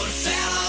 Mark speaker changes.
Speaker 1: por cero.